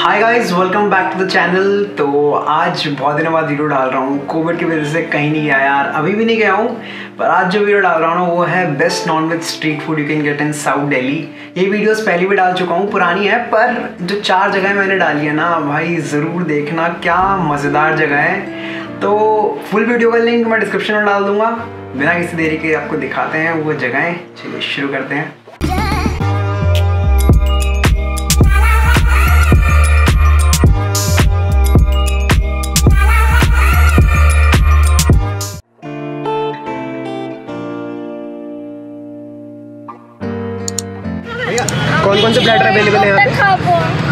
Hi guys welcome back to the channel तो आज बहुत दिनों बाद वीडियो डाल रहा हूँ। कोविड की वजह से कहीं नहीं गया यार। अभी भी नहीं गया हूँ, पर आज जो वीडियो डाल रहा हूँ वो है best non veg street food you can get in South Delhi ये वीडियोस पहले भी डाल चुका हूँ, पुरानी है, पर जो चार जगह मैंने डाली है ना, भाई ज़रूर देखना, क्या मज़ेदार जगह है। तो फुल वीडियो का लिंक मैं डिस्क्रिप्शन में डाल दूँगा। बिना किसी देरी के आपको दिखाते हैं वो जगहें। चलिए शुरू करते हैं।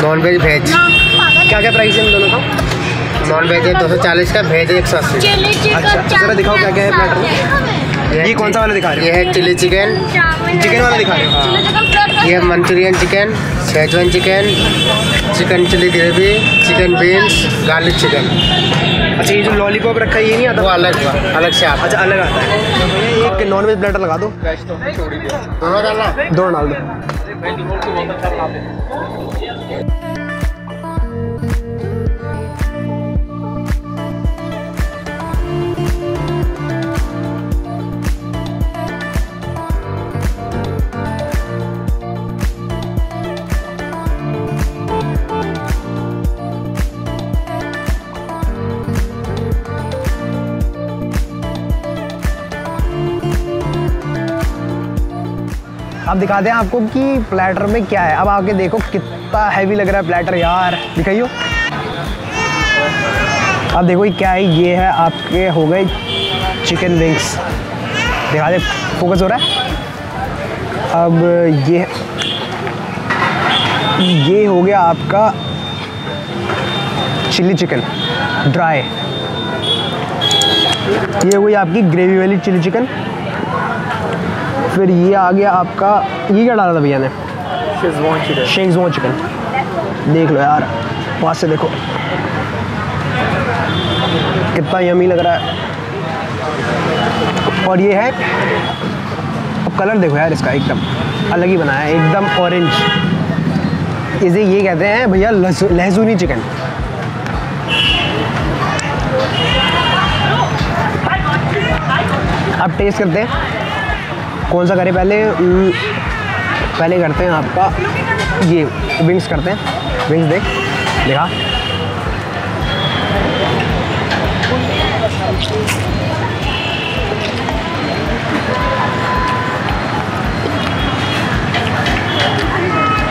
नॉन वेज वेज क्या क्या प्राइस है इन दोनों का? नॉन वेज है दो सौ चालीस का वेज एक सौ अस्सी। अच्छा, जरा दिखाओ क्या क्या है प्लेटर ये कौन सा वाला दिखा रहे ये है चिली चिकन। चिकन वाला दिखा रहे हो प्लेट ये है Manchurian chicken Schezwan chicken chicken chilli gravy chicken beans garlic chicken अच्छा ये जो लॉलीपॉप रखा है ये नहीं आता? वो अलग हुआ अलग से आता। अच्छा अलग आता है। तो एक नॉन वेज प्लेटर लगा दो। है दोनों डालना दो डाल दो। अब दिखाते हैं आपको कि प्लेटर में क्या है। अब आके देखो कितना हैवी लग रहा है प्लेटर यार। दिखाइयो। अब देखो ये क्या है, ये है आपके हो गए चिकन विंग्स दिखा दे फोकस हो रहा है? अब ये ये हो गया आपका चिली चिकन ड्राई ये हो गई आपकी ग्रेवी वाली चिली चिकन फिर ये आ गया आपका ये क्या डाला था भैया ने? Schezwan chicken. देख लो यार वहाँ से देखो। कितना यमी लग रहा है। और ये है अब कलर देखो यार इसका एकदम अलग ही बनाया है एकदम ऑरेंज इसे ये कहते हैं भैया लहसु- लहसुनी चिकन। अब टेस्ट करते हैं। कौन सा करें? पहले पहले करते हैं आपका ये, विंग्स करते हैं। विंग्स देख, देखा?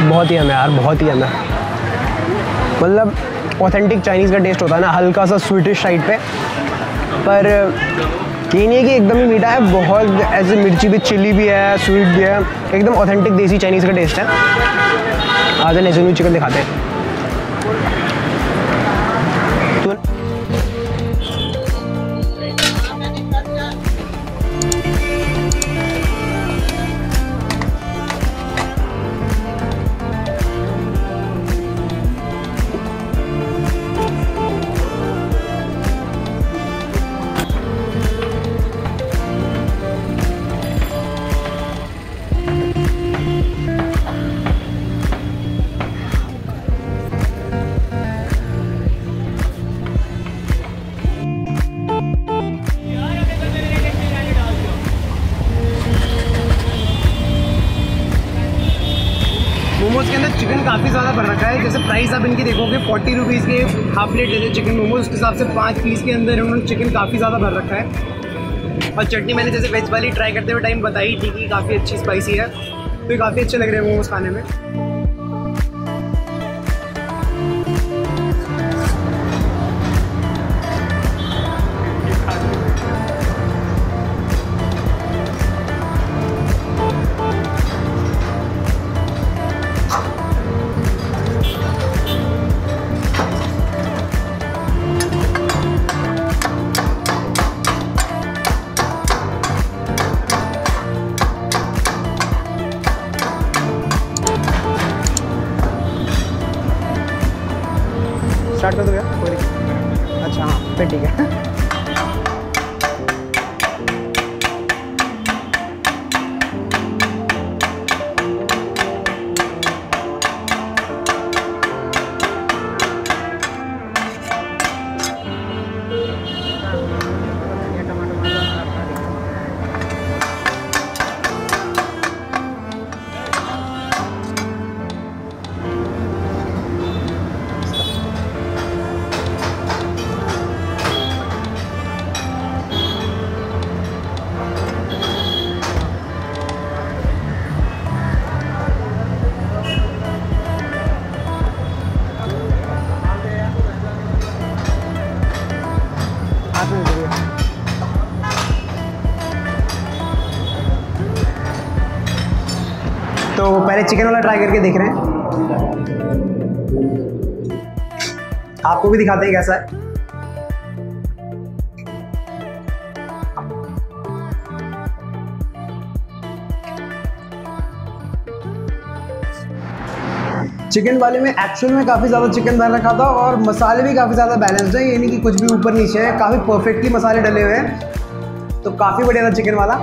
बहुत ही हमें यार, बहुत ही हमें मतलब ऑथेंटिक चाइनीज़ का टेस्ट होता है ना, हल्का सा स्वीटिश साइड पे। पर ये नहीं है कि एकदम ही मीठा है, बहुत ऐसे मिर्ची भी चिली भी है स्वीट भी है। एकदम ऑथेंटिक देसी चाइनीज़ का टेस्ट है। आज लहसुन चिकन दिखाते हैं। काफ़ी ज़्यादा भर रखा है। जैसे प्राइस आप इनकी देखोगे फोर्टी रुपीज़ के हाफ़ प्लेट देते चिकन मोमोज उसके हिसाब से पाँच पीस के अंदर उन्होंने चिकन काफ़ी ज़्यादा भर रखा है। और चटनी मैंने जैसे वेज वाली ट्राई करते हुए टाइम बताई थी कि काफ़ी अच्छी स्पाइसी है। तो ये काफ़ी अच्छे लग रहे हैं मोमोज खाने में। स्टार्ट कर दो कोई अच्छा हाँ फिर ठीक है। पहले चिकन वाला ट्राई करके देख रहे हैं। आपको भी दिखाते हैं कैसा है। चिकन वाले में एक्चुअल में काफ़ी ज़्यादा चिकन भर रखा था और मसाले भी काफ़ी ज़्यादा बैलेंस्ड है, यानी कि कुछ भी ऊपर नीचे है, काफ़ी परफेक्टली मसाले डले हुए हैं। तो काफ़ी बढ़िया था चिकन वाला।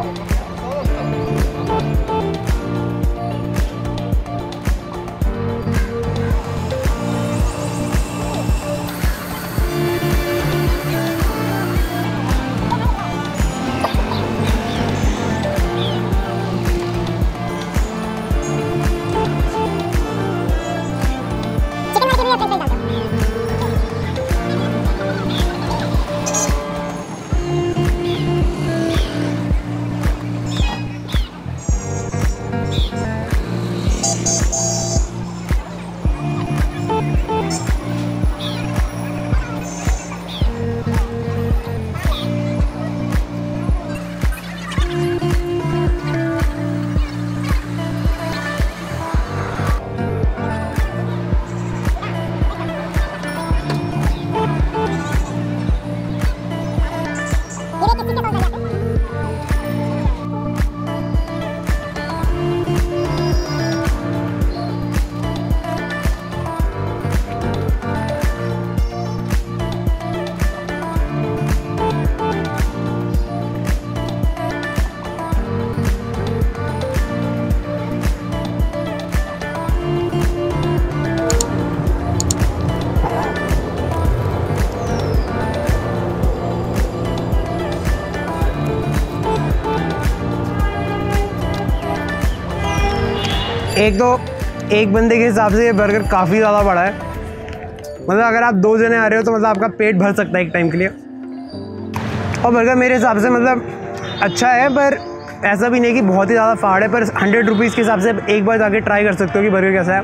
एक तो एक बंदे के हिसाब से ये बर्गर काफ़ी ज़्यादा बड़ा है। मतलब अगर आप दो जने आ रहे हो तो मतलब आपका पेट भर सकता है एक टाइम के लिए। और बर्गर मेरे हिसाब से मतलब अच्छा है, पर ऐसा भी नहीं कि बहुत ही ज़्यादा फाड़ है, पर हंड्रेड रुपीज़ के हिसाब से एक बार जाके ट्राई कर सकते हो कि बर्गर कैसा है।